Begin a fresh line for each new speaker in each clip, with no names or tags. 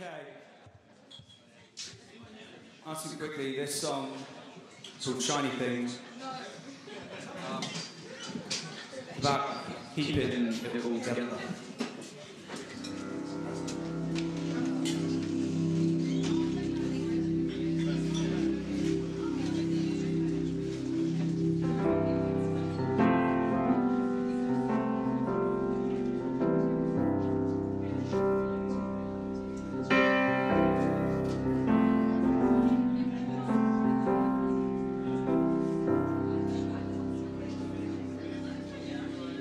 Okay. Answering quickly, this song is called Shiny Things. Um, about keeping it all together.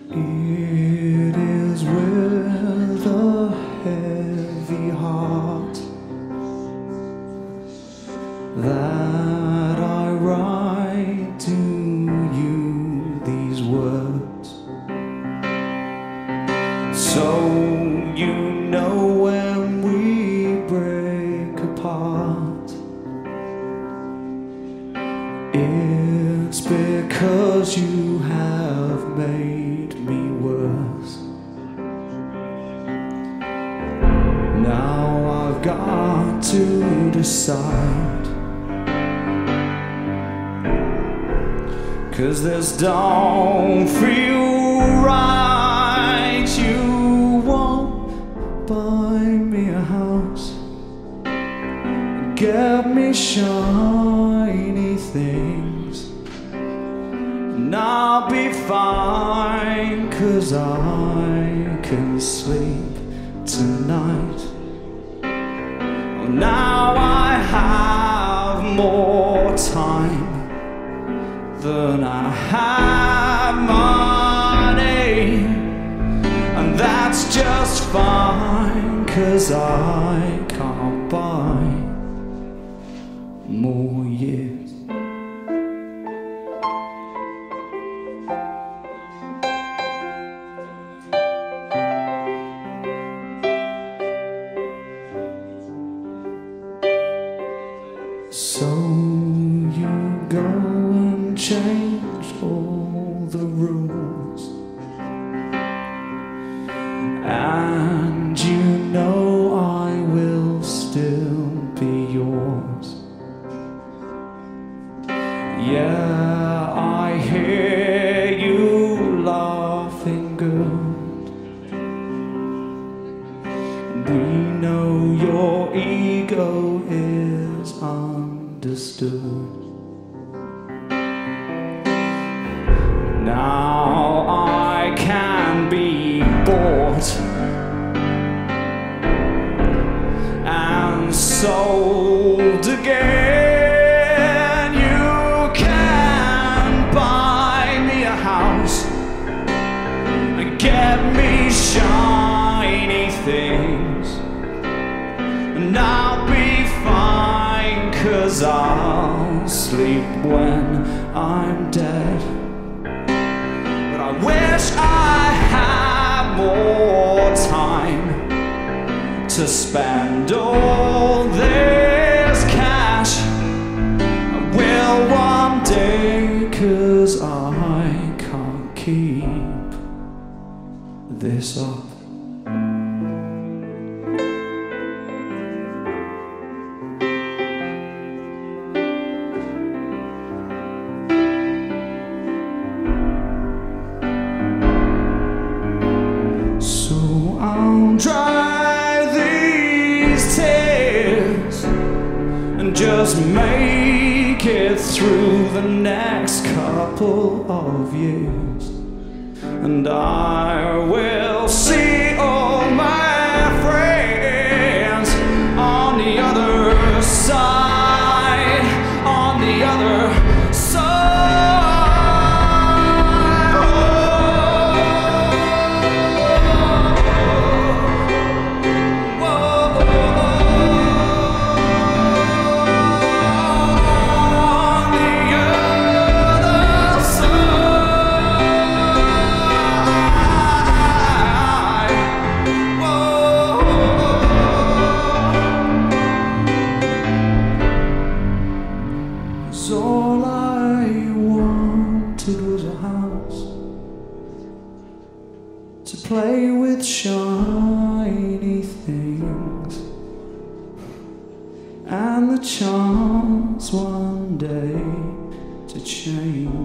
It is with a heavy heart that I write to you these words. So you know when we break apart, it's because you have made to decide. Cause this don't feel right. You won't buy me a house. Get me shiny things. And I'll be fine, cause I can sleep tonight. Now I have more time than I have money. And that's just fine, cause I can't change all the rules. And you know I will still be yours. Yeah, I hear you laughing good. We know your ego is understood. Now I can be bought and sold again. You can buy me a house and get me shiny things. And I'll be fine, cause I'll sleep when I'm dead. I wish I had more time to spend all this cash. I will one day, cause I can't keep this up. Just make it through the next couple of years. And I All I wanted was a house to play with shiny things and the chance one day to change.